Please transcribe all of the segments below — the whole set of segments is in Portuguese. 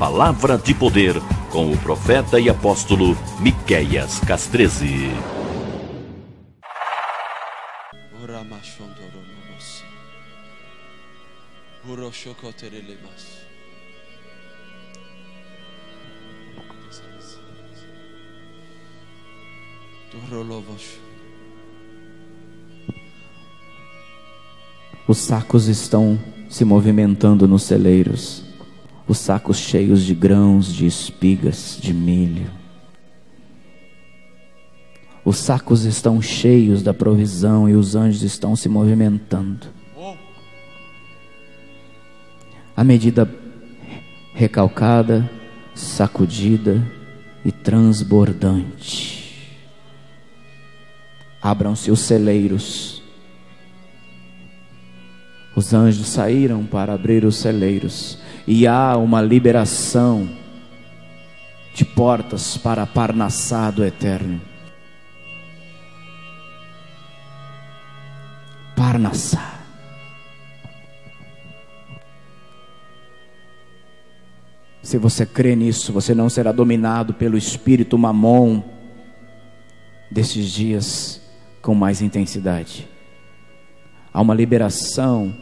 Palavra de Poder com o profeta e apóstolo Miqueias Castreze. Os sacos estão se movimentando nos celeiros, os sacos cheios de grãos, de espigas, de milho. Os sacos estão cheios da provisão e os anjos estão se movimentando. A medida recalcada, sacudida e transbordante. Abram-se os celeiros. Os anjos saíram para abrir os celeiros, e há uma liberação de portas para Parnassá do eterno. Parnassá. Se você crê nisso, você não será dominado pelo espírito mamon desses dias com mais intensidade. Há uma liberação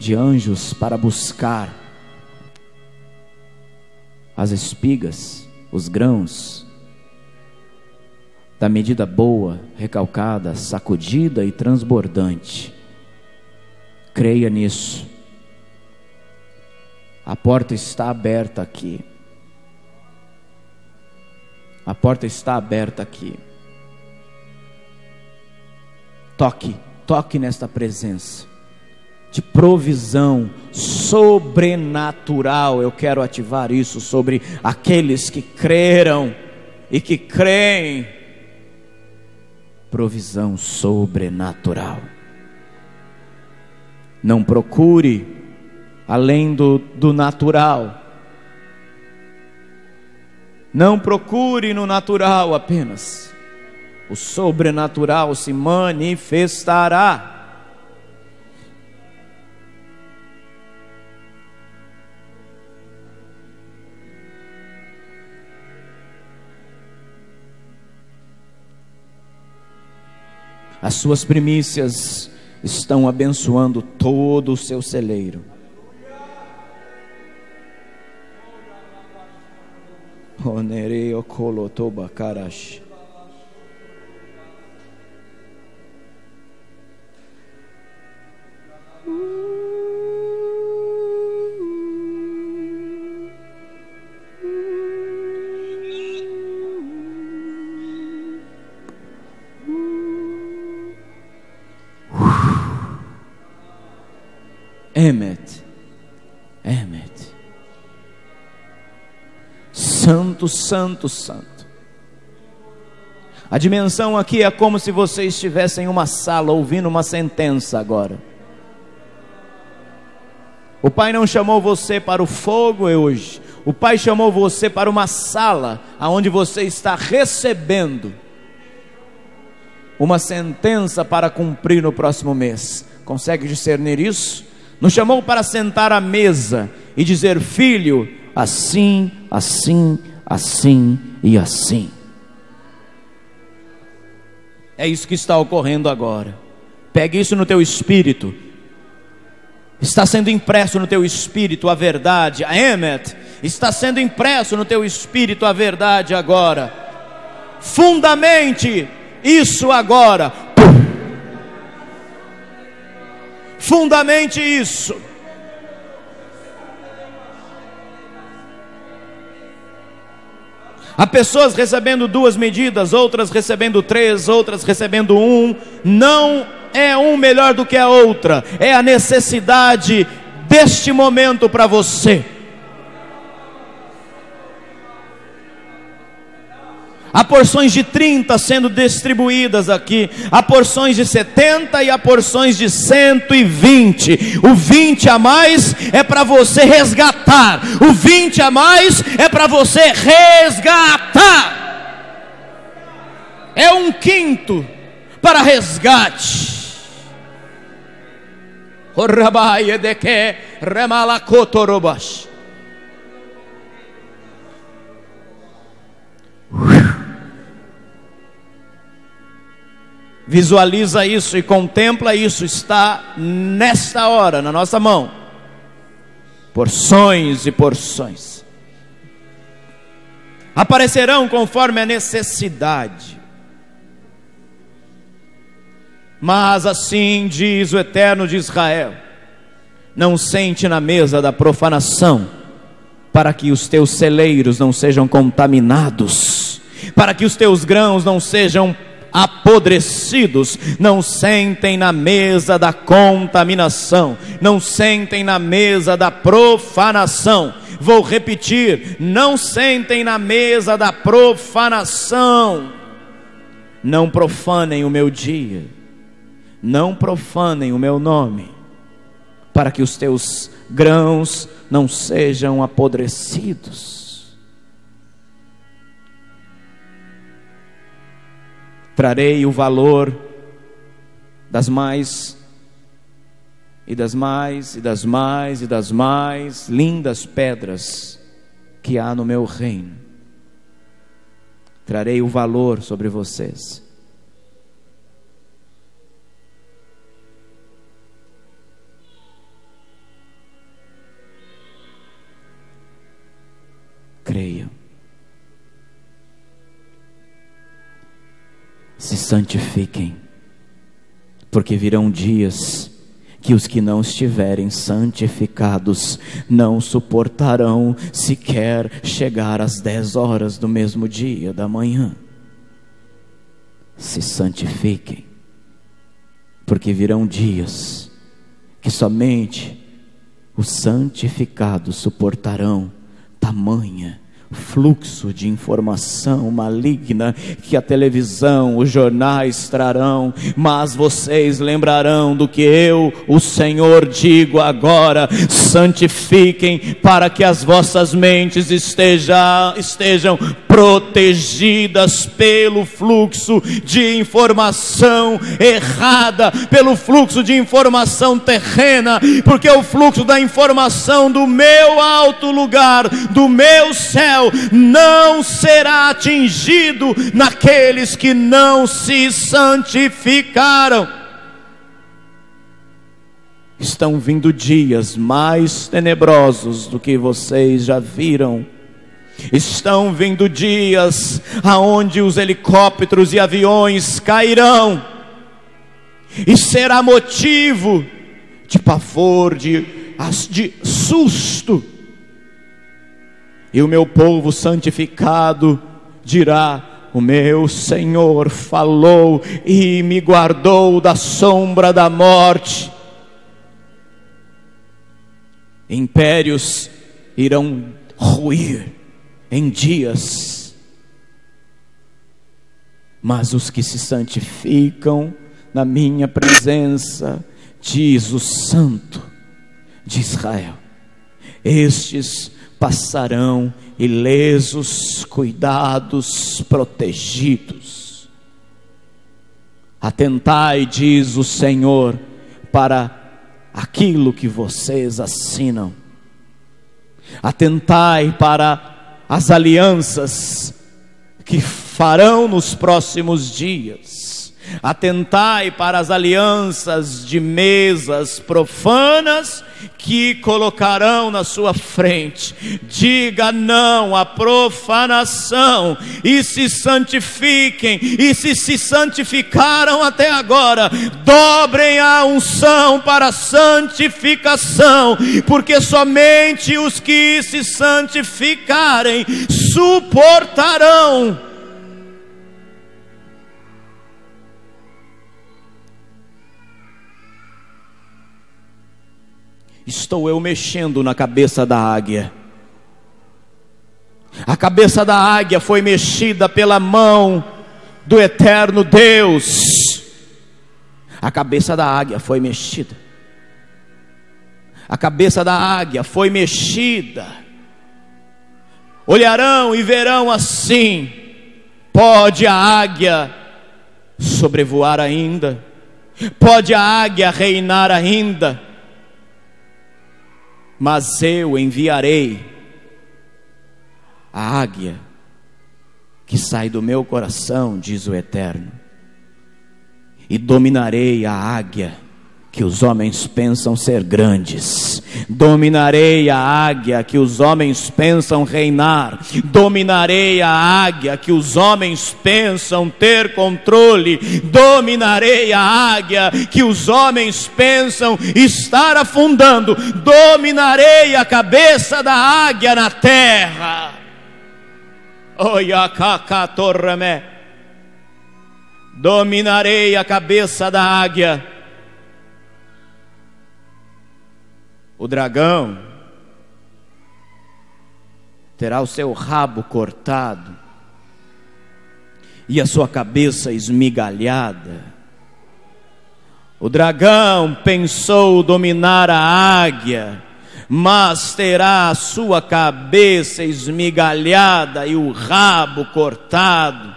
de anjos para buscar as espigas, os grãos, da medida boa, recalcada, sacudida e transbordante. Creia nisso. A porta está aberta aqui. A porta está aberta aqui. Toque, toque nesta presença de provisão sobrenatural. Eu quero ativar isso sobre aqueles que creram e que creem. Provisão sobrenatural. Não procure além do, do natural. Não procure no natural apenas, o sobrenatural se manifestará. As suas primícias estão abençoando todo o seu celeiro. Onereo kolotoba karash. Emet. Emet. Santo, santo, santo. A dimensão aqui é como se você estivesse em uma sala ouvindo uma sentença agora. O Pai não chamou você para o fogo hoje. O Pai chamou você para uma sala aonde você está recebendo uma sentença para cumprir no próximo mês. Consegue discernir isso? Nos chamou para sentar à mesa e dizer: Filho, assim, assim, assim e assim. É isso que está ocorrendo agora. Pegue isso no teu espírito. Está sendo impresso no teu espírito a verdade. A Emet está sendo impresso no teu espírito a verdade agora. Fundamente isso agora. Fundamente isso. Há pessoas recebendo duas medidas, outras recebendo três, outras recebendo um. Não é um melhor do que a outra, é a necessidade deste momento para você. Há porções de 30 sendo distribuídas aqui, há porções de 70 e há porções de 120. O 20 a mais é para você resgatar, o 20 a mais é para você resgatar. É um quinto para resgate. Visualiza isso e contempla isso, está nesta hora na nossa mão. Porções e porções. Aparecerão conforme a necessidade. Mas assim diz o Eterno de Israel: Não sente na mesa da profanação, para que os teus celeiros não sejam contaminados, para que os teus grãos não sejam apodrecidos, não sentem na mesa da contaminação, não sentem na mesa da profanação. Vou repetir: não sentem na mesa da profanação. Não profanem o meu dia, não profanem o meu nome, para que os teus grãos não sejam apodrecidos. Trarei o valor das mais e das mais e das mais e das mais lindas pedras que há no meu reino. Trarei o valor sobre vocês. Creiam. Santifiquem, porque virão dias que os que não estiverem santificados não suportarão sequer chegar às dez horas do mesmo dia da manhã. Se santifiquem, porque virão dias que somente os santificados suportarão tamanha fluxo de informação maligna que a televisão, os jornais trarão, mas vocês lembrarão do que eu, o Senhor, digo agora: santifiquem para que as vossas mentes esteja, estejam protegidas pelo fluxo de informação errada, pelo fluxo de informação terrena, porque o fluxo da informação do meu alto lugar, do meu céu, não será atingido naqueles que não se santificaram. Estão vindo dias mais tenebrosos do que vocês já viram. Estão vindo dias aonde os helicópteros e aviões cairão, e será motivo de pavor, de, de susto e o meu povo santificado dirá: O meu Senhor falou e me guardou da sombra da morte. Impérios irão ruir em dias, mas os que se santificam na minha presença, diz o Santo de Israel, estes passarão ilesos, cuidados, protegidos. Atentai, diz o Senhor, para aquilo que vocês assinam. Atentai para as alianças que farão nos próximos dias Atentai para as alianças de mesas profanas que colocarão na sua frente. Diga não à profanação e se santifiquem. E se se santificaram até agora, dobrem a unção para santificação, porque somente os que se santificarem suportarão estou eu mexendo na cabeça da águia. A cabeça da águia foi mexida pela mão do eterno Deus. A cabeça da águia foi mexida. A cabeça da águia foi mexida. Olharão e verão assim: pode a águia sobrevoar ainda, pode a águia reinar ainda mas eu enviarei a águia que sai do meu coração, diz o Eterno, e dominarei a águia que os homens pensam ser grandes. Dominarei a águia que os homens pensam reinar. Dominarei a águia que os homens pensam ter controle. Dominarei a águia que os homens pensam estar afundando. Dominarei a cabeça da águia na terra. Dominarei a cabeça da águia O dragão terá o seu rabo cortado e a sua cabeça esmigalhada. O dragão pensou dominar a águia, mas terá a sua cabeça esmigalhada e o rabo cortado.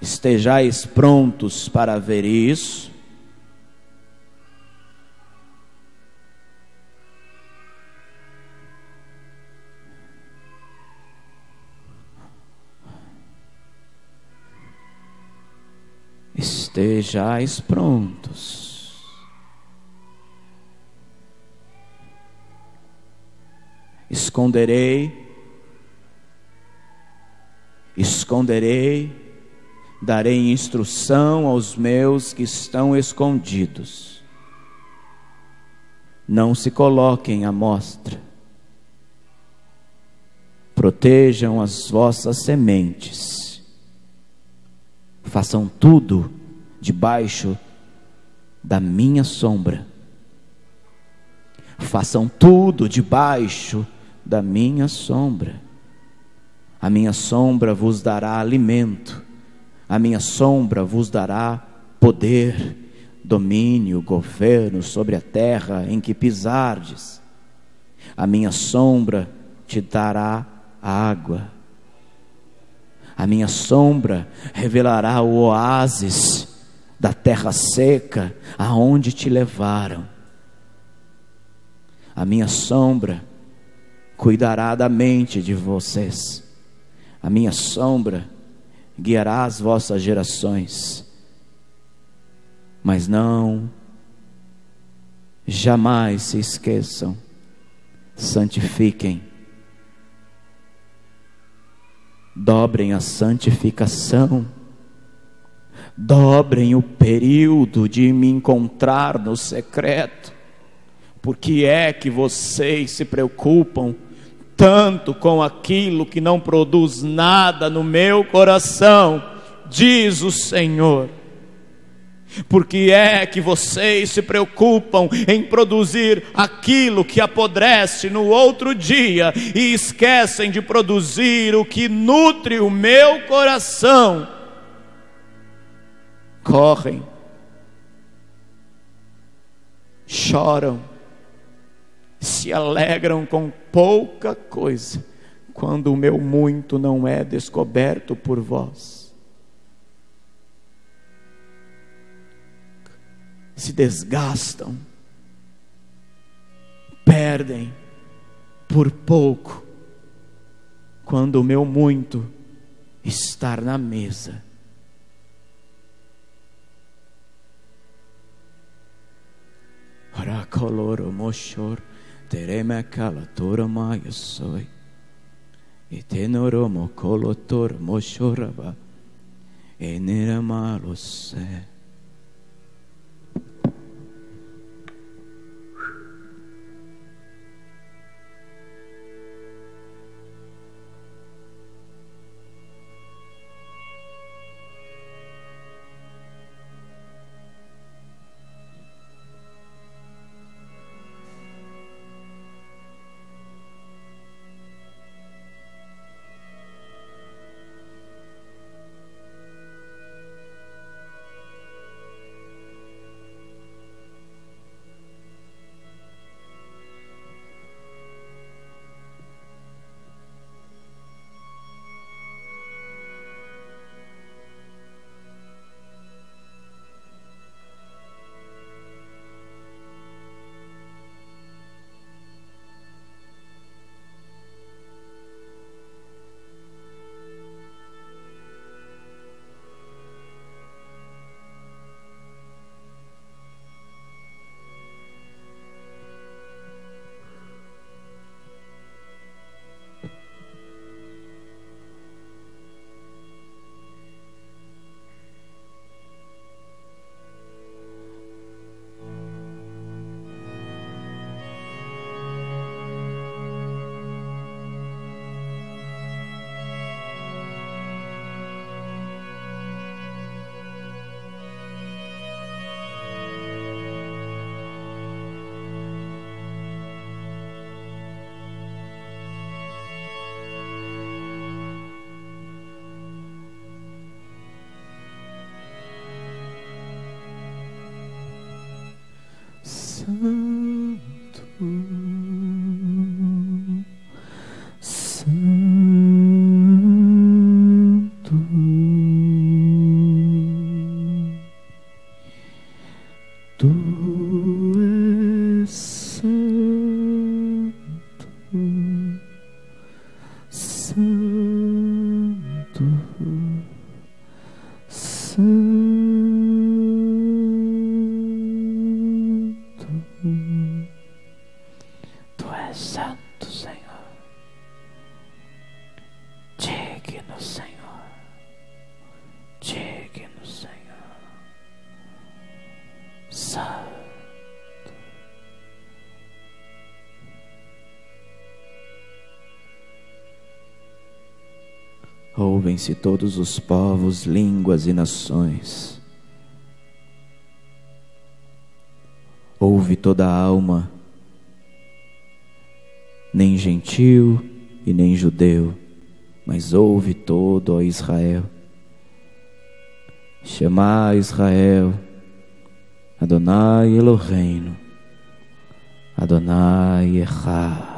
Estejais prontos para ver isso estejais prontos. Esconderei, esconderei, darei instrução aos meus que estão escondidos. Não se coloquem à mostra. Protejam as vossas sementes façam tudo debaixo da minha sombra. Façam tudo debaixo da minha sombra. A minha sombra vos dará alimento, a minha sombra vos dará poder, domínio, governo sobre a terra em que pisardes. A minha sombra te dará água a minha sombra revelará o oásis da terra seca aonde te levaram. A minha sombra cuidará da mente de vocês. A minha sombra guiará as vossas gerações. Mas não jamais se esqueçam, santifiquem dobrem a santificação, dobrem o período de me encontrar no secreto, porque é que vocês se preocupam tanto com aquilo que não produz nada no meu coração, diz o Senhor. Porque é que vocês se preocupam em produzir aquilo que apodrece no outro dia e esquecem de produzir o que nutre o meu coração? Correm, choram, se alegram com pouca coisa, quando o meu muito não é descoberto por vós. se desgastam, perdem por pouco, quando o meu muito estar na mesa. color moșor, te remea calator mai soi. E tenoro mo colotor moșorava, e nera malo se. mm-hmm. Ouvem-se todos os povos, línguas e nações. Ouve toda a alma, nem gentil e nem judeu, mas ouve todo, ó Israel. Chamai Israel, Adonai Eloheinu, Adonai Echad.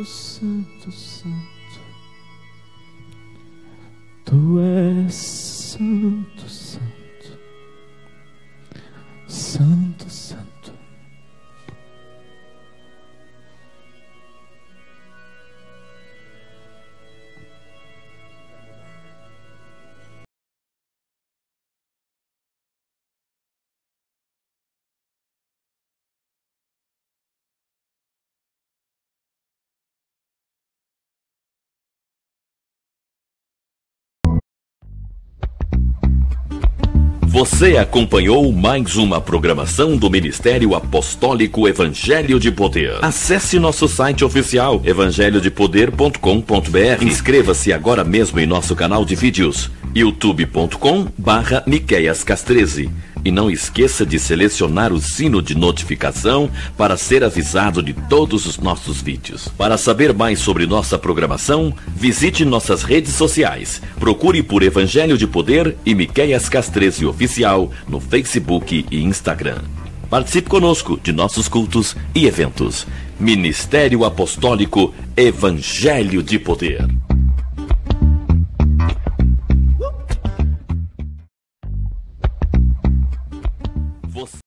Santo, santo. Tu és Você acompanhou mais uma programação do Ministério Apostólico Evangelho de Poder. Acesse nosso site oficial evangelhodepoder.com.br. Inscreva-se agora mesmo em nosso canal de vídeos youtube.com barra Miqueias Castreze. E não esqueça de selecionar o sino de notificação para ser avisado de todos os nossos vídeos. Para saber mais sobre nossa programação, visite nossas redes sociais. Procure por Evangelho de Poder e Miqueias Castreze Oficial no Facebook e Instagram. Participe conosco de nossos cultos e eventos. Ministério Apostólico Evangelho de Poder.